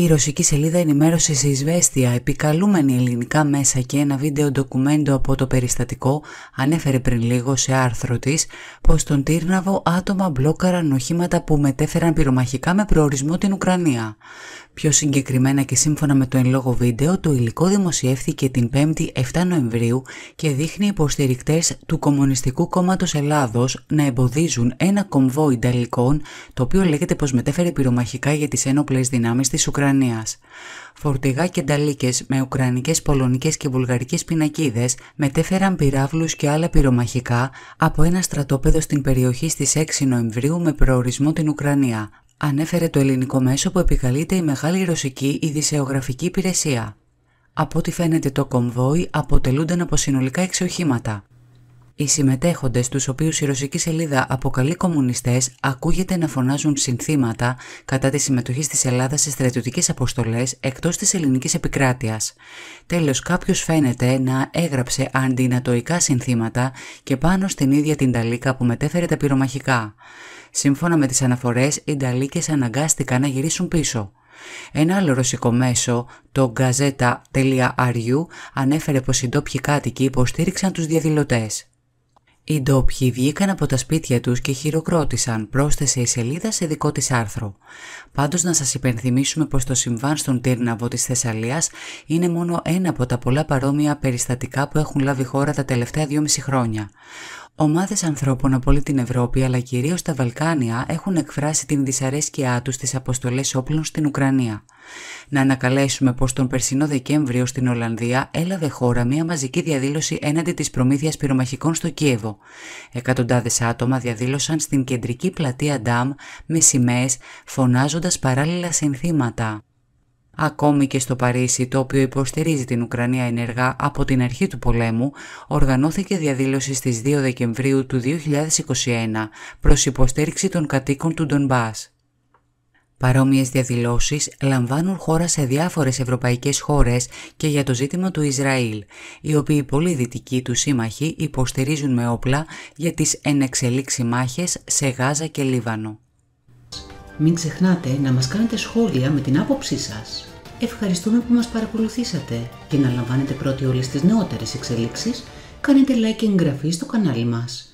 Η ρωσική σελίδα ενημέρωση Ισβέστια, επικαλούμενη ελληνικά μέσα και ένα βίντεο ντοκουμέντο από το περιστατικό, ανέφερε πριν λίγο σε άρθρο της πως στον Τύρναβο άτομα μπλόκαραν οχήματα που μετέφεραν πυρομαχικά με προορισμό την Ουκρανία. Πιο συγκεκριμένα και σύμφωνα με το εν λόγω βίντεο, το υλικό δημοσιεύθηκε την 5η 7 Νοεμβρίου και δείχνει υποστηρικτές του Κομμουνιστικού Κόμματος Ελλάδος να εμποδίζουν ένα κομβό Ιταλικών, το οποίο λέγεται πως μετέφερε πυρομαχικά για τις ένοπλες δυνάμεις της Ουκρανίας. Φορτηγά και νταλίκε με ουκρανικές, πολωνικές και βουλγαρικές πινακίδες μετέφεραν πυράβλους και άλλα πυρομαχικά από ένα στρατόπεδο στην περιοχή στις 6 Νοεμβρίου με προορισμό την Ουκρανία, ανέφερε το ελληνικό μέσο που επικαλείται η Μεγάλη Ρωσική Ειδησεογραφική Υπηρεσία. Από ό,τι φαίνεται το κομβόι αποτελούνταν από συνολικά 6 οχήματα. Οι συμμετέχοντες, τους οποίους η ρωσική σελίδα αποκαλεί κομμουνιστές, ακούγεται να φωνάζουν συνθήματα κατά τη συμμετοχή της Ελλάδας σε στρατιωτικές αποστολές εκτός της ελληνικής επικράτειας. Τέλος, κάποιος φαίνεται να έγραψε αντινατοικά συνθήματα και πάνω στην ίδια την ταλίκα που μετέφερε τα πυρομαχικά. Σύμφωνα με τις αναφορές, οι Νταλίκες αναγκάστηκαν να γυρίσουν πίσω. Ένα άλλο ρωσικό μέσο, το Gazeta.ru, ανέφερε πως οι ντόπιοι κάτοικοι υποστήριξαν τους διαδηλωτές. Οι ντόπιοι βγήκαν από τα σπίτια τους και χειροκρότησαν, πρόσθεσε η σελίδα σε δικό της άρθρο. Πάντως να σας υπενθυμίσουμε πως το συμβάν στον Τύρναβο της Θεσσαλίας είναι μόνο ένα από τα πολλά παρόμοια περιστατικά που έχουν λάβει χώρα τα τελευταία δυόμιση χρόνια. Ομάδες ανθρώπων από όλη την Ευρώπη αλλά κυρίως τα Βαλκάνια έχουν εκφράσει την δυσαρέσκειά τους στις αποστολές όπλων στην Ουκρανία. Να ανακαλέσουμε πως τον περσινό Δεκέμβριο στην Ολλανδία έλαβε χώρα μια μαζική διαδήλωση έναντι της προμήθειας πυρομαχικών στο Κίεβο. Εκατοντάδες άτομα διαδήλωσαν στην κεντρική πλατεία Ντάμ με σημαίες φωνάζοντας παράλληλα συνθήματα. Ακόμη και στο Παρίσι, το οποίο υποστηρίζει την Ουκρανία ενεργά από την αρχή του πολέμου, οργανώθηκε διαδήλωση στις 2 Δεκεμβρίου του 2021 προς υποστήριξη των κατοίκων του Ντονμπάς. Παρόμοιες διαδηλώσεις λαμβάνουν χώρα σε διάφορες ευρωπαϊκές χώρες και για το ζήτημα του Ισραήλ, οι οποίοι πολύ δυτικοί του σύμμαχοι υποστηρίζουν με όπλα για τις ενεξελίξει μάχες σε Γάζα και Λίβανο. Μην ξεχνάτε να μας κάνετε σχόλια με την άποψή σας. Ευχαριστούμε που μας παρακολουθήσατε και να λαμβάνετε πρώτοι όλες τις νεότερες εξελίξεις, κάνετε like και εγγραφή στο κανάλι μας.